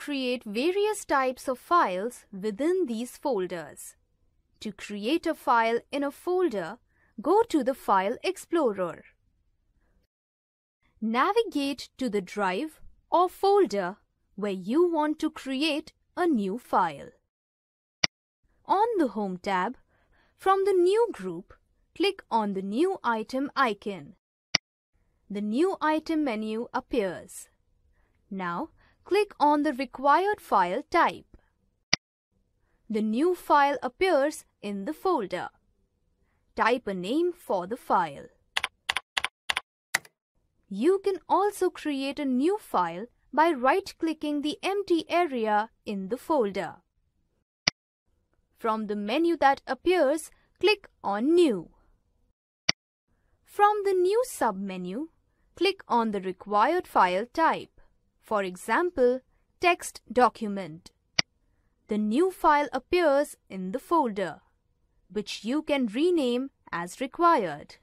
create various types of files within these folders. To create a file in a folder, go to the File Explorer. Navigate to the drive or folder where you want to create a new file. On the Home tab, from the New group, click on the New Item icon. The New Item menu appears. Now, click on the required file type. The new file appears in the folder. Type a name for the file. You can also create a new file by right-clicking the empty area in the folder. From the menu that appears, click on New. From the New submenu, click on the required file type, for example, text document. The new file appears in the folder, which you can rename as required.